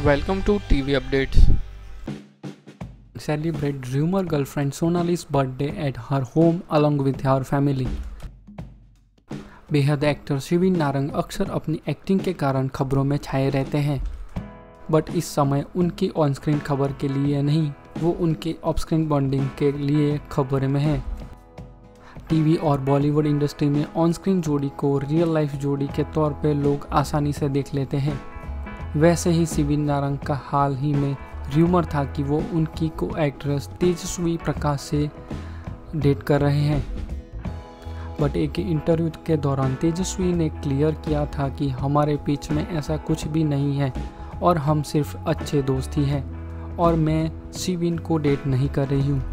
Welcome to TV Updates. Celebrate rumor girlfriend Sonali's birthday at her home along with her family. बेहद actor Shivin Narang अक्सर अपनी acting के कारण खबरों में छाए रहते हैं बट इस समय उनकी ऑन स्क्रीन खबर के लिए नहीं, वो उनके ऑफ़ स्क्रीन बॉन्डिंग के लिए खबरों में है टीवी और बॉलीवुड इंडस्ट्री में ऑन स्क्रीन जोड़ी को रियल लाइफ जोड़ी के तौर पे लोग आसानी से देख लेते हैं वैसे ही सिविन नारंग का हाल ही में र्यूमर था कि वो उनकी को एक्ट्रेस तेजस्वी प्रकाश से डेट कर रहे हैं। बट एक इंटरव्यू के दौरान तेजस्वी ने क्लियर किया था कि हमारे बीच में ऐसा कुछ भी नहीं है और हम सिर्फ़ अच्छे दोस्त ही हैं और मैं सिविन को डेट नहीं कर रही हूँ।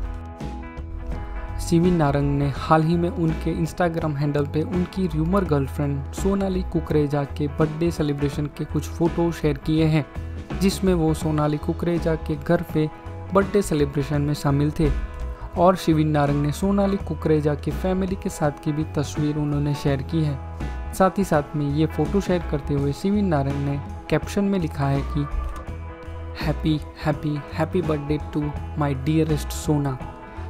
सिविन नारंग ने हाल ही में उनके इंस्टाग्राम हैंडल पे उनकी र्यूमर गर्लफ्रेंड सोनाली कुकरेजा के बर्थडे सेलिब्रेशन के कुछ फ़ोटो शेयर किए हैं, जिसमें वो सोनाली कुकरेजा के घर पे बर्थडे सेलिब्रेशन में शामिल थे। और शिविन नारंग ने सोनाली कुकरेजा की फैमिली के साथ की भी तस्वीर उन्होंने शेयर की है। साथ ही साथ में ये फ़ोटो शेयर करते हुए शिविन नारंग ने कैप्शन में लिखा है कि happy happy happy birthday to my dearest Sona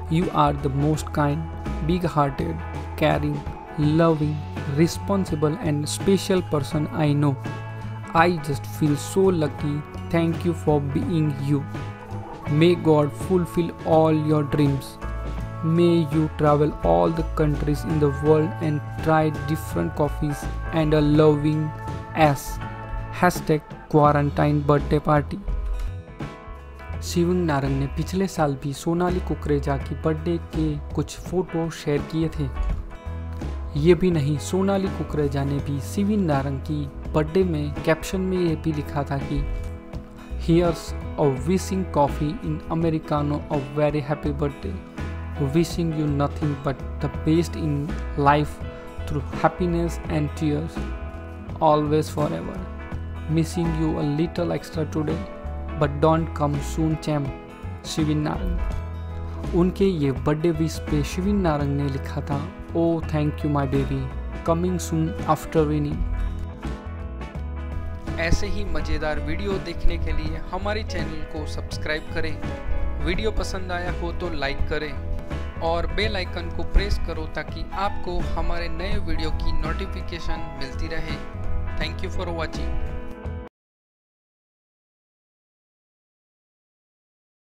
You are the most kind, big hearted, caring, loving, responsible, and special person I know. I just feel so lucky. Thank you for being you. May God fulfill all your dreams. May you travel all the countries in the world and try different coffees and a loving ass. Hashtag quarantine birthday party. Shivang Narang ने पिछले साल भी सोनाली कुकरेजा की birthday के कुछ photo share किए थे। ये भी नहीं, सोनाली कुकरेजा ने भी सिविन नारंग की बर्थडे में कैप्शन में ये भी लिखा था कि here's a wishing coffee in americano a very happy birthday wishing you nothing but the best in life through happiness and tears always for ever missing you a little extra today but don't come soon charm Shivin Narang उनके ये birthday wish पे शिविन नारंग ने लिखा था ओ thank you my baby coming soon after winning ऐसे ही मज़ेदार video देखने के लिए हमारे चैनल को सब्सक्राइब करें। वीडियो पसंद आया हो तो लाइक करें और बेल आइकन को प्रेस करो ताकि आपको हमारे नए वीडियो की नोटिफिकेशन मिलती रहे। Thank you for watching